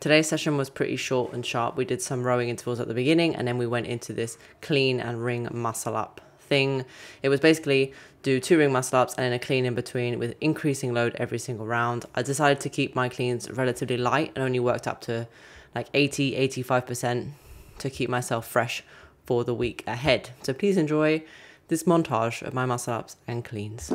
Today's session was pretty short and sharp. We did some rowing intervals at the beginning and then we went into this clean and ring muscle up thing. It was basically do two ring muscle ups and then a clean in between with increasing load every single round. I decided to keep my cleans relatively light and only worked up to like 80, 85% to keep myself fresh for the week ahead. So please enjoy this montage of my muscle ups and cleans.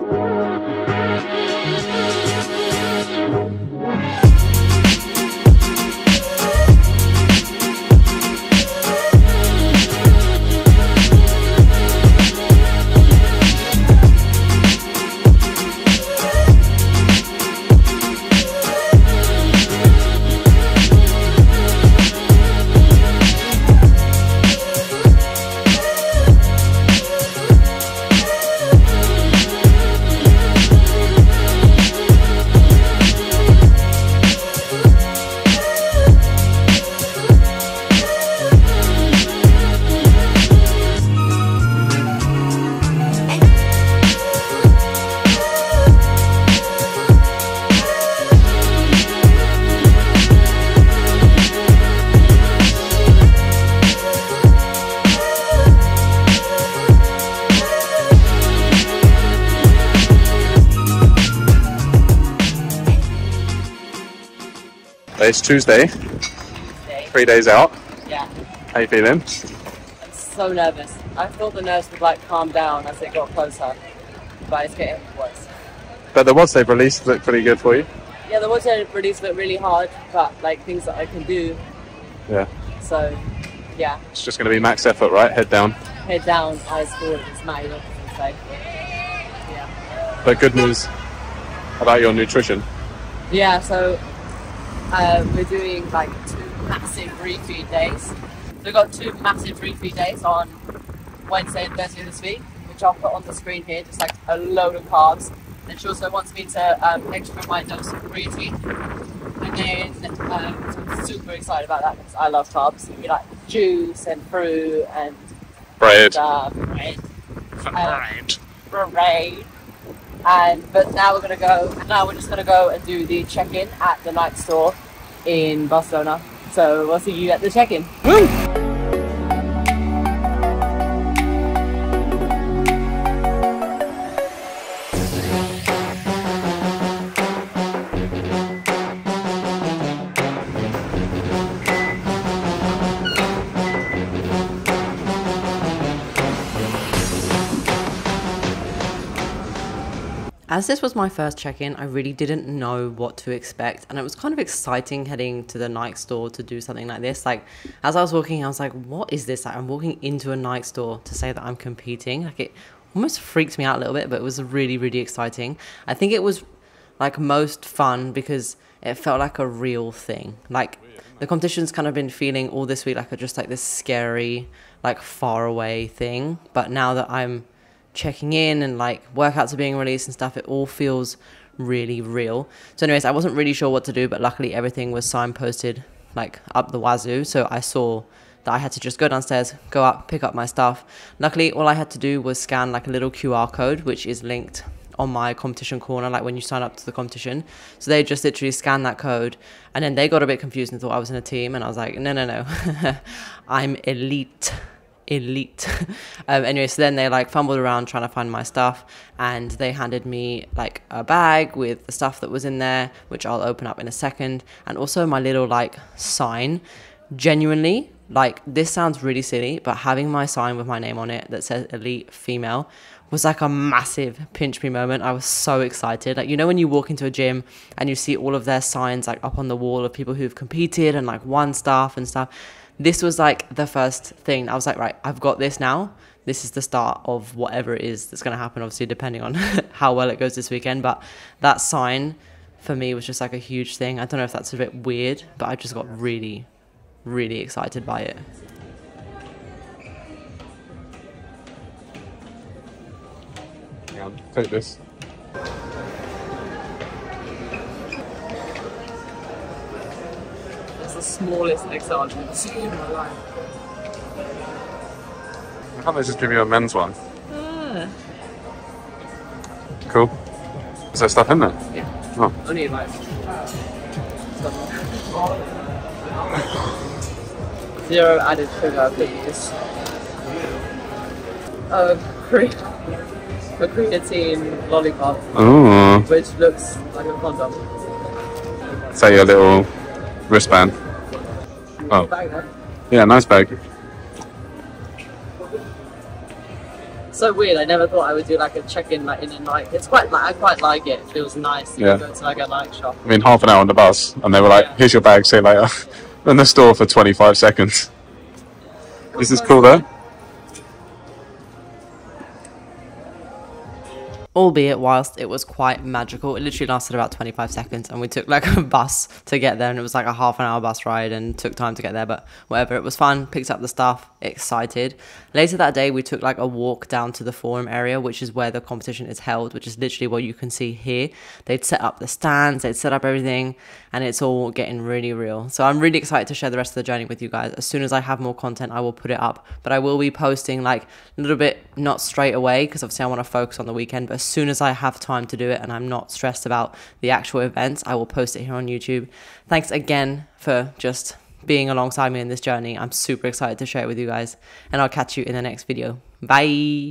It's Tuesday, day. three days out. Yeah, How you feeling? I'm so nervous. I thought the nerves would like calm down as it got closer, but it's getting worse. But the ones they've released look pretty good for you. Yeah, the ones that released look really hard, but like things that I can do. Yeah. So, yeah, It's just going to be max effort, right? Head down. head down, eyes forward, as Matty loves to say. Yeah. But good news about your nutrition. Yeah, so uh, we're doing like two massive refeed days. So we've got two massive refeed days on Wednesday and Thursday this week, which I'll put on the screen here, just like a load of carbs. And she also wants me to um, extra my dose of creatine. And then um, so I'm super excited about that because I love carbs. We like juice and fruit and Bread. uh, bread parade. And but now we're gonna go. Now we're just gonna go and do the check-in at the Nike store in Barcelona. So we'll see you at the check-in. As this was my first check in, I really didn't know what to expect. And it was kind of exciting heading to the Nike store to do something like this. Like, as I was walking, I was like, what is this? Like, I'm walking into a Nike store to say that I'm competing. Like, it almost freaked me out a little bit, but it was really, really exciting. I think it was like most fun because it felt like a real thing. Like, the competition's kind of been feeling all this week like a, just like this scary, like far away thing. But now that I'm checking in and like workouts are being released and stuff, it all feels really real. So, anyways, I wasn't really sure what to do, but luckily everything was signposted like up the wazoo. So I saw that I had to just go downstairs, go up, pick up my stuff. Luckily, all I had to do was scan like a little QR code, which is linked on my competition corner, like when you sign up to the competition. So they just literally scanned that code, and then they got a bit confused and thought I was in a team, and I was like, no, no, no, I'm elite elite. um, anyway, so then they like fumbled around trying to find my stuff, and they handed me like a bag with the stuff that was in there, which I'll open up in a second, and also my little like sign. Genuinely, like this sounds really silly, but having my sign with my name on it that says elite female was like a massive pinch me moment. I was so excited. Like you know when you walk into a gym and you see all of their signs like up on the wall of people who've competed and like won stuff and stuff this was like the first thing. I was like, right, I've got this now. This is the start of whatever it is that's going to happen, obviously, depending on how well it goes this weekend. But that sign for me was just like a huge thing. I don't know if that's a bit weird, but I just got really, really excited by it. On, take this. Smallest XL I've seen in my life. Why can't they just give you a men's one? Ah. Cool. Is there stuff in there? Yeah, Oh, only like. Zero added sugar, please. A cre- a creatine lollipop, Ooh. which looks like a condom. Is that your little wristband? Oh, yeah, nice bag. So weird. I never thought I would do like a check-in like in a Nike. It's quite like I quite like it. It feels nice to Yeah. go to like a Nike shop. I mean, half an hour on the bus, and they were like, Yeah. here's your bag, see you later. in the store for 25 seconds. This is cool though. Albeit whilst it was quite magical it literally lasted about 25 seconds and we took like a bus to get there and it was like a half an hour bus ride and took time to get there but whatever it was fun picked up the stuff excited. Later that day we took like a walk down to the forum area which is where the competition is held which is literally what you can see here. They'd set up the stands they'd set up everything and it's all getting really real. So i'm really excited to share the rest of the journey with you guys. As soon as i have more content i will put it up but i will be posting like a little bit not straight away because obviously i want to focus on the weekend but soon as I have time to do it and I'm not stressed about the actual events, I will post it here on YouTube. Thanks again for just being alongside me in this journey. I'm super excited to share it with you guys, and I'll catch you in the next video. Bye.